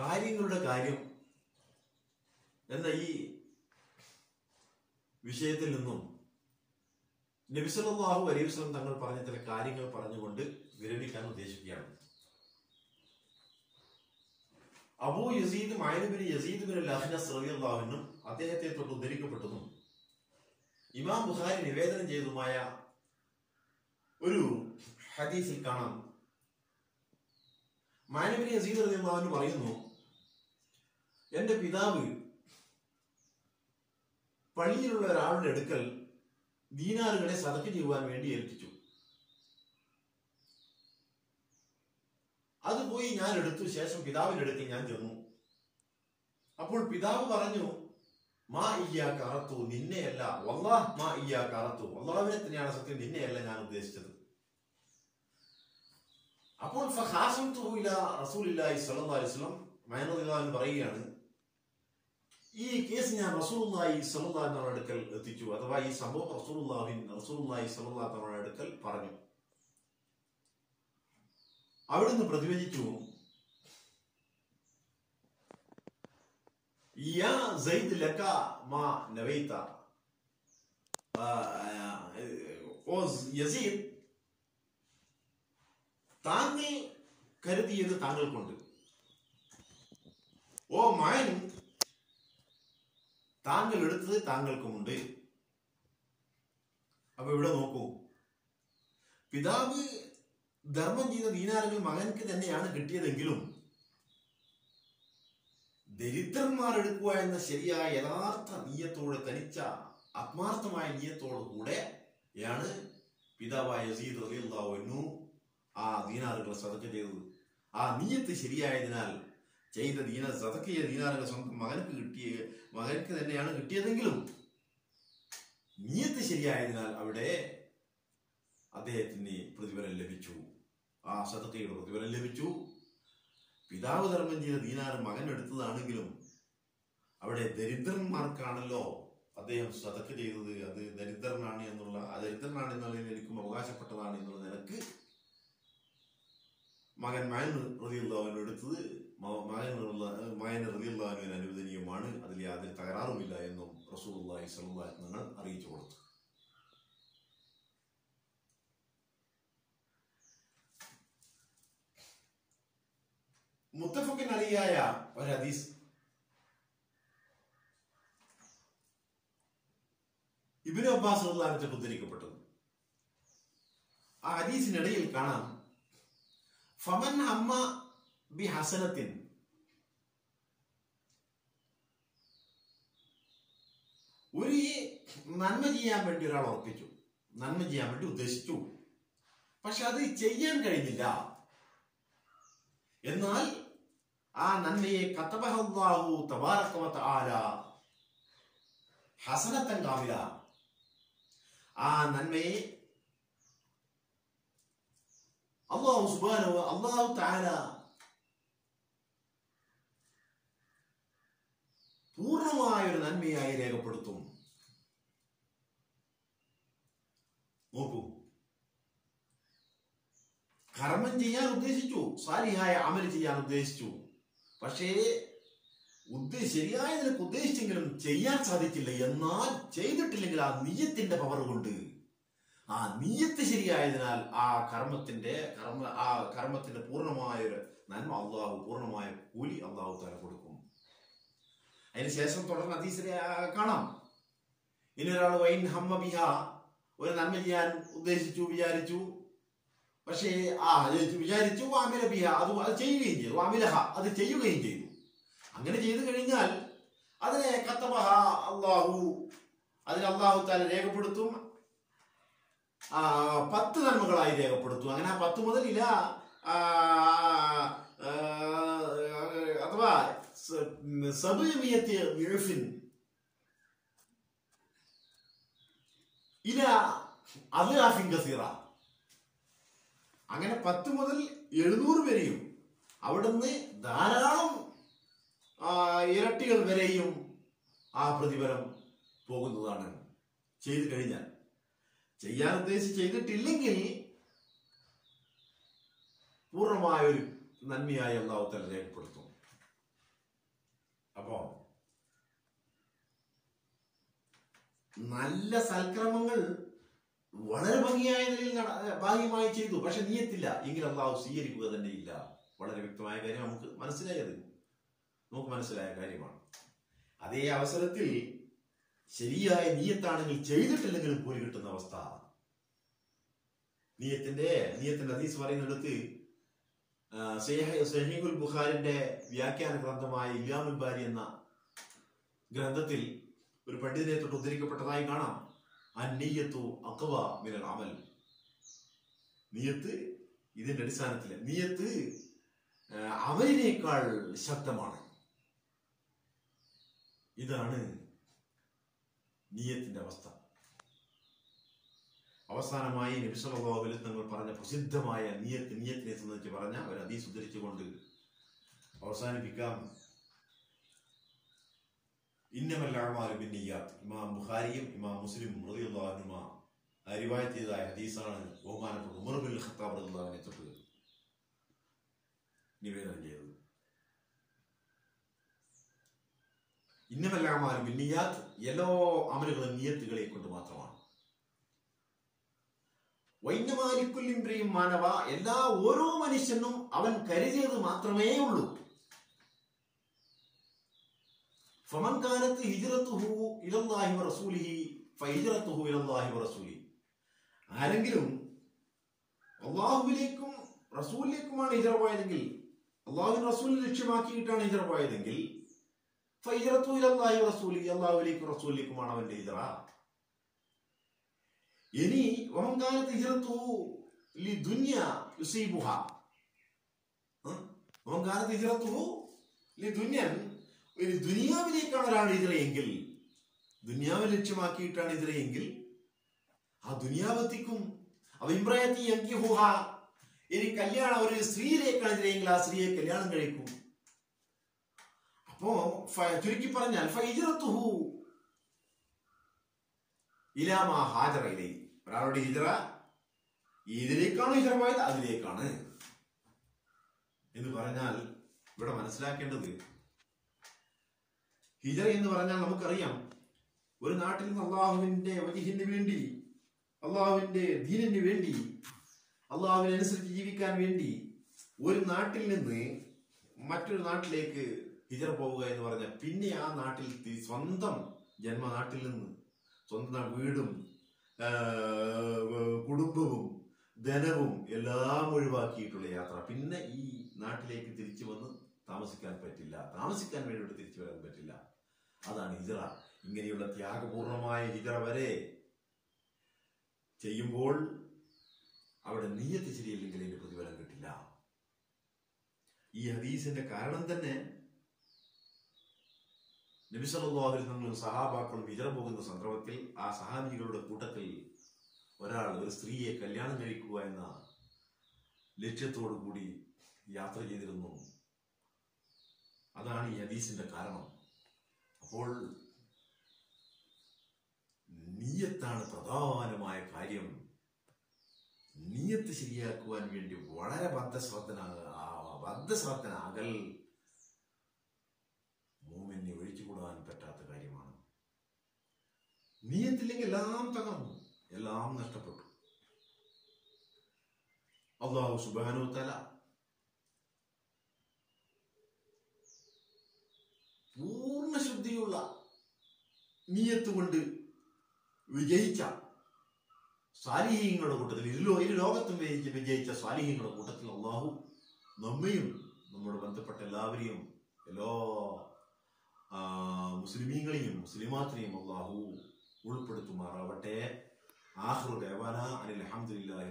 കാര്യങ്ങളുടെ കാര്യം എന്ന ഈ വിഷയത്തിൽ നിന്നും നബിസലാഹു അലൈഹി വസല്ലം തങ്ങൾ പറഞ്ഞ ചില കാര്യങ്ങൾ പറഞ്ഞുകൊണ്ട് വിരമിക്കാൻ ഉദ്ദേശിക്കുകയാണ്. അബൂ യസീദ് മായനബിന് യസീദ് ബിൻ ലഹ്നസ് റളിയല്ലാഹുവിനും അദ്ദേഹത്തെ തൊട്ട് ഉദ്ധരിക്കപ്പെട്ടതും ഇമാം ബുഖാരി നിവേദനം ചെയ്തതുമായ ഒരു ഹദീസിൽ കാണാം. മാനബിന് യസീദ് റഹിമാവിന് പറയുന്നു എന്റെ പിതാവ് പള്ളിയിലുള്ള ഒരാളുടെ അടുക്കൽ ദീനാറുകളെ സതക്ക് ചെയ്യുവാൻ വേണ്ടി ഏൽപ്പിച്ചു. അത് പോയി ഞാൻ എടുത്തു. ശേഷം പിതാവിന്റെ അടുത്ത് ഞാൻ ചെന്നു. അപ്പോൾ പിതാവ് പറഞ്ഞു മാ ഇയ്യാ കറത്തു നിന്നെയല്ല വല്ലാഹ് മാ ഇയ്യാ കറത്തു വല്ലാവിനെ തന്നെയാണ് സത്യം നിന്നെയല്ല ഞാൻ ഉദ്ദേശിച്ചത്. അപ്പോൾ ഫഹാസംതു ഇലാ റസൂലുള്ളാഹി സ്വല്ലല്ലാഹു അലൈഹി വസല്ലം മൈനുദ്ദീൻ പറയുകയാണ് ഈ കേസ് ഞാൻ റസൂലുള്ളാഹി സ്വല്ലല്ലാഹു അലൈഹി വസല്ലം അടുക്കൽ എത്തിച്ചു. അഥവാ ഈ സംഭവം റസൂലുള്ളാഹി റസൂലുള്ളാഹി സ്വല്ലല്ലാഹു അലൈഹി വസല്ലം അടുക്കൽ പറഞ്ഞു. അവിടുന്ന് പ്രതിവചിച്ചു യാ സൈദ് മാ യസീദ് താങ്കൾ താങ്കൾക്കുണ്ട്. ഓ മാൻ താങ്കൾ എടുത്തത് താങ്കൾക്കുമുണ്ട്. അപ്പൊ ഇവിടെ നോക്കൂ. പിതാവ് ധർമ്മം ചെയ്ത ദീനാറുകൾ മകൻക്ക് തന്നെയാണ് കിട്ടിയതെങ്കിലും ദരിദ്രന്മാർ എടുക്കുക എന്ന ശരിയായ യഥാർത്ഥ നീയത്തോടെ തനിച്ച ആത്മാർത്ഥമായ നീയത്തോടു ആണ് പിതാവായ യസീദ് റളിയല്ലാഹു ആ ദീനാറുകളെ സതക്ക ചെയ്തത്. ആ നീയത്ത് ശരിയായതിനാൽ ചെയ്ത ദീന സതക്ക ചെയ്ത ദീനാറുകൾ സ്വന്തം മകനക്ക് കിട്ടിയ മകനക്ക് തന്നെയാണ് കിട്ടിയതെങ്കിലും നീയത്ത് ശരിയായതിനാൽ അവിടെ അദ്ദേഹത്തിന് പ്രതിഫലം ലഭിച്ചു. ആ സതക്കയുടെ പ്രതിഫലം ലഭിച്ചു. പിതാവ് ധർമ്മം ചെയ്ത ദീനാർ മകൻ എടുത്തതാണെങ്കിലും അവിടെ ദരിദ്രന്മാർക്കാണല്ലോ അദ്ദേഹം സതക്ക് ചെയ്തത്. അത് ദരിദ്രനാണ് എന്നുള്ള ആ ദരിദ്രനാണ് എന്നുള്ളതിൽ എനിക്കും അവകാശപ്പെട്ടതാണ് എന്നുള്ള നിലയ്ക്ക് മകൻ മാൻ റതിയുള്ളവൻ എടുത്തത്. മ- മകൻ ഉള്ള- മകൻ റതിയുള്ളവന് അനുവദനീയമാണ്. അതിൽ യാതൊരു തകരാറുമില്ല എന്നും അലൈഹി വസല്ലം അറിയിച്ചു കൊടുത്തു. മുത്തഫക്കിൻ അലിയായ ഒരു ഹദീസ്. ഇബിന് അബ്ബാസ് റളിയല്ലാഹു ഉദ്ധരിക്കപ്പെട്ടത്. ആ ഹദീസിനിടയിൽ കാണാം. ഫമൻ അമ്മ ബി ഹസനത്തിൻ. ഒരു നന്മ ചെയ്യാൻ വേണ്ടി ഒരാൾ ഉറപ്പിച്ചു. നന്മ ചെയ്യാൻ വേണ്ടി ഉദ്ദേശിച്ചു. പക്ഷെ അത് ചെയ്യാൻ കഴിഞ്ഞില്ല. എന്നാൽ ആ നന്മയെ കത്തബഹു തബാറക്കവത്ത് ആല ഹസനത്തൻ കാവില. ആ നന്മയെ അള്ളാഹു സുബാനോ അള്ളാഹു താല പൂർണമായ ഒരു നന്മയായി രേഖപ്പെടുത്തും. നോക്കൂ. കർമ്മം ചെയ്യാൻ ഉദ്ദേശിച്ചു സാലിഹായ അമൽ ചെയ്യാൻ ഉദ്ദേശിച്ചു. പക്ഷേ ഉദ്ദേശ ശരിയായ നിനക്ക് ഉദ്ദേശിച്ചെങ്കിലും ചെയ്യാൻ സാധിച്ചില്ല. എന്നാൽ ചെയ്തിട്ടില്ലെങ്കിൽ ആ നീയത്തിന്റെ പവർ കൊണ്ട്. ആ നീയത്ത് ശരിയായതിനാൽ ആ കർമ്മത്തിന്റെ കർമ്മ ആ കർമ്മത്തിന്റെ പൂർണമായൊരു നന്മ അള്ളാഹു പൂർണമായ കൂലി അള്ളാഹു തല കൊടുക്കും. അതിനുശേഷം തുടർന്ന് അതീസിനെ കാണാം. ഇനി ഒരാൾ വൈൻ ഹമ്മ ബിഹ ഒരു നന്മ ചെയ്യാൻ ഉദ്ദേശിച്ചു വിചാരിച്ചു. പക്ഷേ ആ വിചാരിച്ചു വാമില ബിഹ അത് അത് ചെയ്യുകയും ചെയ്തു. വാമിലഹ അത് ചെയ്യുകയും ചെയ്തു. അങ്ങനെ ചെയ്തു കഴിഞ്ഞാൽ അതിനെ കത്തബഹ അള്ളാഹു അതിന് അള്ളാഹു താല രേഖപ്പെടുത്തും. പത്ത് നന്മകളായി രേഖപ്പെടുത്തും. അങ്ങനെ ആ പത്ത് ആ, അഥവാ സബിയത്ത് ഇഴഫിൻ ഇല അദ്ലാഫിൻ കസീറ അങ്ങനെ പത്ത് മുതൽ എഴുന്നൂറ് വരെയും അവിടുന്ന് ധാരാളം ഇരട്ടികൾ വരെയും ആ പ്രതിഫലം പോകുന്നതാണ്. ചെയ്തു കഴിഞ്ഞാൽ. ചെയ്യാൻ ഉദ്ദേശിച്ച് ചെയ്തിട്ടില്ലെങ്കിൽ പൂർണമായൊരു നന്മയായി അള്ളാഹു തല രേഖപ്പെടുത്തും അപ്പോ നല്ല സൽക്രമങ്ങൾ വളരെ ഭംഗിയായ നിലയിൽ ഭാഗ്യമായി ചെയ്തു. പക്ഷെ നീയത്തില്ല. എങ്കിൽ അള്ളാഹു സ്വീകരിക്കുക തന്നെ ഇല്ല. വളരെ വ്യക്തമായ കാര്യം നമുക്ക് മനസ്സിലായത്. നമുക്ക് മനസ്സിലായ കാര്യമാണ്. അതേ അവസരത്തിൽ ശരിയായ നീയത്താണെങ്കിൽ ചെയ്തിട്ടില്ലെങ്കിലും കൂലി കിട്ടുന്ന അവസ്ഥ. നീയത്തിന്റെ നീയത്തിന്റെ അതീസ് പറയുന്നിടത്ത് സഹീഹുൽ ബുഖാരിന്റെ വ്യാഖ്യാന ഗ്രന്ഥമായ ഇലാമുൽ ബാരി എന്ന ഗ്രന്ഥത്തിൽ ഒരു പണ്ഡിതനെ തൊട്ട് ഉദ്ധരിക്കപ്പെട്ടതായി കാണാം. അന്നീയത്തു അക്വ മിനൽ അമൽ. നീയത്ത് ഇതിന്റെ അടിസ്ഥാനത്തിൽ നീയത്ത് അവരിനേക്കാൾ ശക്തമാണ്. ഇതാണ് നീയത്തിന്റെ അവസ്ഥ. അവസാനമായി നബിസലാഹുലിൽ തങ്ങൾ പറഞ്ഞ പ്രസിദ്ധമായ നീയത്ത് നീയത്തിനെ സംബന്ധിച്ച് പറഞ്ഞ ഒരു ഹദീസ് ഉദ്ധരിച്ചുകൊണ്ട് അവസാനിപ്പിക്കാം. ഇന്നമല്ലാമാലും ബിന്നിയാത്ത് ഇമാം ബുഖാരിയും ഇമാം മുസ്ലിം റളിയല്ലാഹുനുമ റിവായത്ത് ചെയ്തതായ ഹദീസാണ് ബഹുമാനപ്പെട്ട ഉമർ ബിൻ ഖത്താബ് റളിയല്ലാഹുവിനെ തൊട്ട് നിവേദനം ചെയ്തത് ഇന്നമല്ലാമാലും ബിന്നിയാത്ത് എല്ലാ അമലുകളും നിയത്തുകളെ കൊണ്ട് മാത്രമാണ്. വൈന്യമാലിക്കുല്ലിംബ്രയും മാനവ എല്ലാ ഓരോ മനുഷ്യനും അവൻ കരുതിയത് മാത്രമേ ഉള്ളൂ ഫമൻ കാലത്ത് ഹിജ്റത്തുഹു ഇലല്ലാഹി റസൂലിഹി ഫഹിജ്റത്തുഹു ഇലല്ലാഹി റസൂലി ആരെങ്കിലും അള്ളാഹുവിലേക്കും റസൂലിലേക്കുമാണ് ഹിജറ പോയതെങ്കിൽ അള്ളാഹുവിൻ റസൂലിനെ ലക്ഷ്യമാക്കിയിട്ടാണ് ഹിജറ പോയതെങ്കിൽ ഫഹിജ്റത്തു ഇലല്ലാഹി റസൂലി അള്ളാഹുവിലേക്കും റസൂലിലേക്കുമാണ് അവന്റെ ഹിജറ. ഇനി വമങ്കാലത്ത് ഹിജ്റത്തു ലി ദുനിയ യുസീബുഹ. വമങ്കാലത്ത് ഹിജ്റത്തുഹു ലി ദുനിയൻ ഒരു ദുനിയാവിലേക്കാണ് ഒരാൾ ഇതിലെങ്കിൽ ദുനിയാവ് ലക്ഷ്യമാക്കിയിട്ടാണ് ഇതിലെങ്കിൽ ആ ദുനിയാവെത്തിക്കും. അവ ഇമ്രായത്തി യങ്കിഹുഹ ഇനി കല്യാണം ഒരു സ്ത്രീയിലേക്കാണ് ഇതിലെങ്കിൽ ആ സ്ത്രീയെ കല്യാണം കഴിക്കും. അപ്പോ ചുരുക്കി പറഞ്ഞാൽ ഫൈജറത്തുഹു ഇലാമാ ഹാജറ ഇലൈ ഒരാളുടെ ഹിജറ ഇതിലേക്കാണ് ഹിജറ പോയത് അതിലേക്കാണ്. എന്ന് പറഞ്ഞാൽ ഇവിടെ മനസ്സിലാക്കേണ്ടത് ഹിജറ എന്ന് പറഞ്ഞാൽ നമുക്കറിയാം. ഒരു നാട്ടിൽ നിന്ന് അള്ളാഹുവിന്റെ വജിഹിന് വേണ്ടി അള്ളാഹുവിന്റെ ദീനിന് വേണ്ടി അള്ളാഹുവിനനുസരിച്ച് ജീവിക്കാൻ വേണ്ടി ഒരു നാട്ടിൽ നിന്ന് മറ്റൊരു നാട്ടിലേക്ക് ഹിജറ പോവുക എന്ന് പറഞ്ഞാൽ പിന്നെ ആ നാട്ടിൽ സ്വന്തം ജന്മനാട്ടിൽ നിന്ന് സ്വന്തം വീടും കുടുംബവും ധനവും എല്ലാം ഒഴിവാക്കിയിട്ടുള്ള യാത്ര. പിന്നെ ഈ നാട്ടിലേക്ക് തിരിച്ചു വന്ന് താമസിക്കാൻ പറ്റില്ല. താമസിക്കാൻ വേണ്ടി ഇവിടെ തിരിച്ചു വരാൻ പറ്റില്ല. അതാണ് ഹിജറ. ഇങ്ങനെയുള്ള ത്യാഗപൂർണമായ ഹിജറ വരെ ചെയ്യുമ്പോൾ അവിടെ നീയത്ത് ശരിയില്ലെങ്കിൽ അതിന്റെ പ്രതിഫലം കിട്ടില്ല. ഈ ഹദീസിന്റെ കാരണം തന്നെ നബിസല്ലാഹുൽ തങ്ങളും സഹാബാക്കളും ഹിജറ പോകുന്ന സന്ദർഭത്തിൽ ആ സഹാബികളുടെ കൂട്ടത്തിൽ ഒരാൾ ഒരു സ്ത്രീയെ കല്യാണം കഴിക്കുക എന്ന ലക്ഷ്യത്തോടു കൂടി യാത്ര ചെയ്തിരുന്നു. അതാണ് ഈ ഹദീസിന്റെ കാരണം. അപ്പോൾ നീയത്താണ് പ്രധാനമായ കാര്യം. നീയത്ത് ശരിയാക്കുവാൻ വേണ്ടി വളരെ ബദ്ധശ്രദ്ധന ബദ്ധശ്രദ്ധനാകൽ മൂമിനെ ഒഴിച്ചുകൂടാൻ പറ്റാത്ത കാര്യമാണ്. നീയത്തില്ലെങ്കിൽ എല്ലാം തകർന്നു. എല്ലാം നഷ്ടപ്പെട്ടു. അള്ളാഹു സുബാനു തല പൂർണ ശുദ്ധിയുള്ള നീയത്ത് കൊണ്ട് വിജയിച്ച സ്വാലിഹീങ്ങളുടെ കൂട്ടത്തിൽ ഇല്ലോ ഇരു ലോകത്തും വിജയിച്ച് വിജയിച്ച സ്വാലിഹീങ്ങളുടെ കൂട്ടത്തിൽ അള്ളാഹു നമ്മയും നമ്മുടെ ബന്ധപ്പെട്ട എല്ലാവരെയും എല്ലാ മുസ്ലിമീങ്ങളെയും മുസ്ലിമാത്തിനെയും അള്ളാഹു ഉൾപ്പെടുത്തുമാറാവട്ടെ. ആഹ്റു ദേവാന അനിൽ അഹമ്മദില്ലാഹി